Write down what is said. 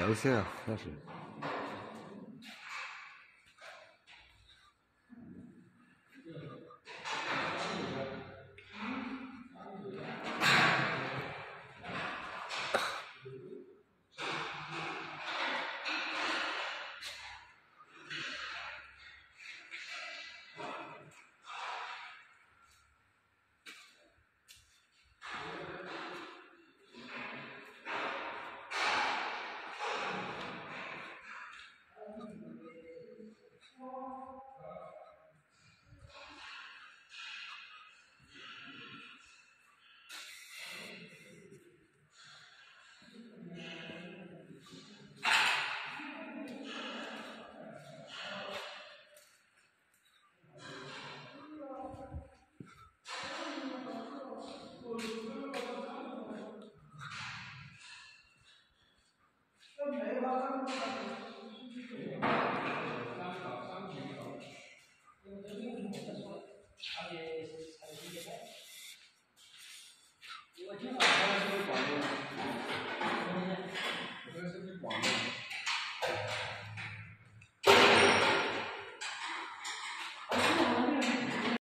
摇线啊那是这梅花。 하게